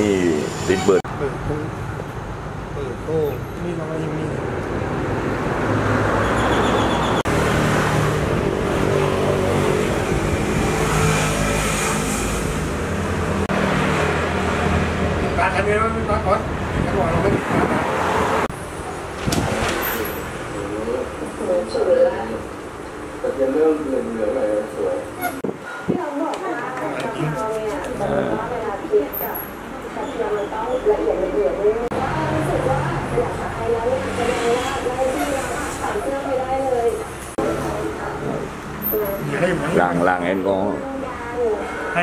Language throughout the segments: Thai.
นี่ติดเบิดเปิดตู้เปิดตู้นี่เราก็ยังมีกาทำเองมันเป็นก่อนก่อนเราไม่ติดการนะจะเริ่มเหลือเหลืออะไรสวย ที่เราบอกว่าเราเนี่ยจะบอกว่าเวลาเทียบกับกระเทียมมันต้องละเอียดละเอียดเลยว่ารู้สึกว่าอยากผัดไทยแล้วอยากจะลองว่าไล่ที่เราใส่เครื่องไม่ได้เลย อย่าให้เหมือนล่างล่างแอลกอฮอล์ให้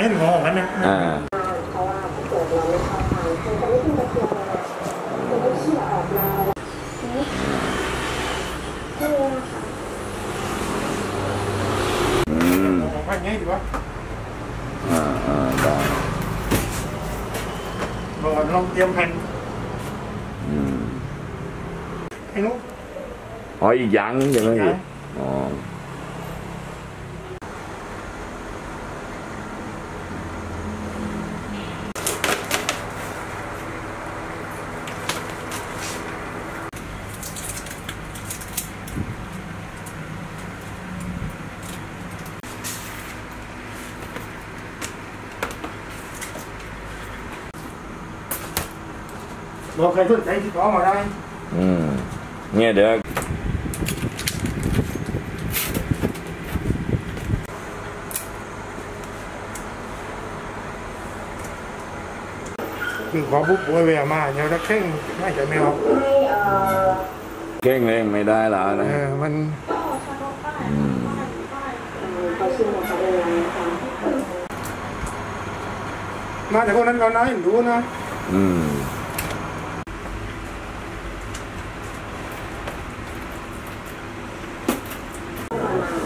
เห็นงอกันนะอ่าเพราะว่าถ้าเกิดเราไม่ชอบทานคือจะไม่กินกระเทียมเลยจะ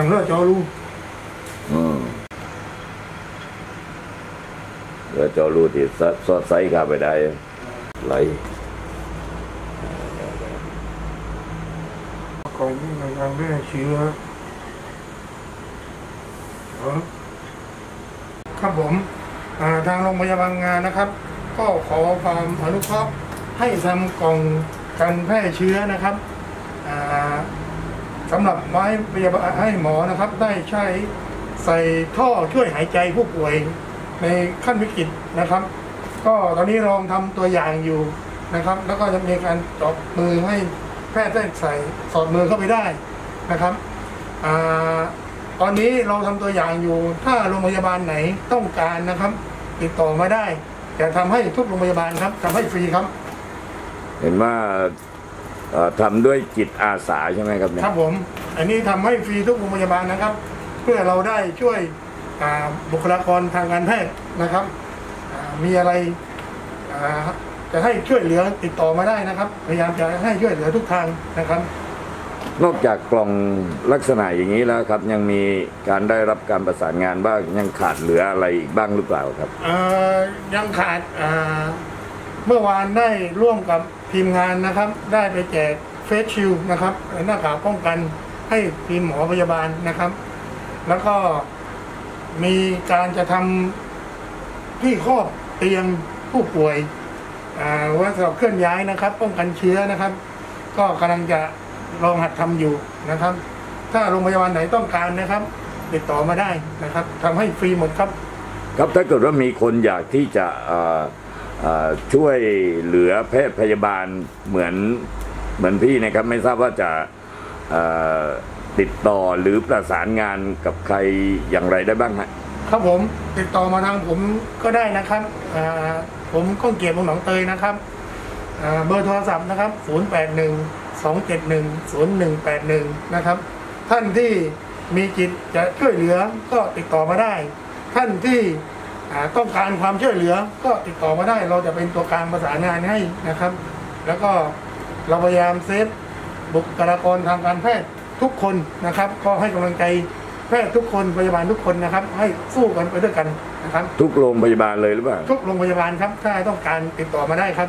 อย่างเลือดจอรูอืมเดี๋ยวจะรู้ที่สสอดใส่เข้าไปได้ไหลก่อนที่ในการแพร่เชื้อเออครับผมอ่าทางโรงพยาบาลงานนะครับ ก็ขอความอนุเคราะห์ให้ทำกล่องกันแพร่เชื้อนะครับอ่า สำหรับไม้พยาบาลให้หมอนะครับ ได้ใช้ใส่ท่อช่วยหายใจผู้ป่วยในขั้นวิกฤตนะครับ ก็ตอนนี้ลองทำตัวอย่างอยู่นะครับ แล้วก็จะมีการจอบมือให้แพทย์ได้ใส่สอดมือเข้าไปได้นะครับอตอนนี้เราทำตัวอย่างอยู่ ถ้าโรงพยาบาลไหนต้องการนะครับ ติดต่อมาได้จะทำให้ทุกโรงพยาบาลครับทำให้ฟรีครับ เห็นว่า เอ่อทำด้วยจิตอาสาใช่ไหมครับเนี่ย ครับผม อันนี้ทำให้ฟรีทุกโรงพยาบาลนะครับ เพื่อเราได้ช่วยอ่าบุคลากรทางการแพทย์นะครับอ่ามีอะไรอ่าจะให้ช่วยเหลือติดต่อมาได้นะครับ พยายามจะให้ช่วยเหลือทุกทางนะครับ นอกจากกล่องลักษณะอย่างนี้แล้วครับ ยังมีการได้รับการประสานงานบ้างยังขาดเหลืออะไรอีกบ้างหรือเปล่าครับ เอ่อยังขาดอ่าเมื่อวานได้ร่วมกับ ทีมงานนะครับได้ไปแจกเฟสชิลนะครับหน้ากากป้องกันให้ทีมหมอพยาบาลนะครับ แล้วก็มีการจะทำที่ครอบเตียงผู้ป่วยว่าสำหรับเคลื่อนย้ายนะครับ ป้องกันเชื้อนะครับ ก็กำลังจะลองหัดทำอยู่นะครับ ถ้าโรงพยาบาลไหนต้องการนะครับติดต่อมาได้นะครับทำให้ฟรีหมดครับ ครับถ้าเกิดว่ามีคนอยากที่จะ ช่วยเหลือแพทย์พยาบาลเหมือนเหมือนพี่นะครับ ไม่ทราบว่าจะติดต่อหรือประสานงานกับใครอย่างไรได้บ้างฮะครับผมติดต่อมาทางผมก็ได้นะครับผมก้องเกียรติวงหนองเตยนะครับเบอร์โทรศัพท์นะครับ 081 271 0181 นะครับ ท่านที่มีจิตจะช่วยเหลือก็ติดต่อมาได้ ท่านที่ ต้องการความช่วยเหลือก็ติดต่อมาได้ เราจะเป็นตัวกลางประสานงานให้นะครับ แล้วก็เราพยายามเซฟบุคลากรทางการแพทย์ทุกคนนะครับ ก็ให้กำลังใจแพทย์ทุกคนพยาบาลทุกคนนะครับ ให้สู้กันไปด้วยกันนะครับ ทุกโรงพยาบาลเลยหรือเปล่าทุกโรงพยาบาลครับถ้าต้องการติดต่อมาได้ครับ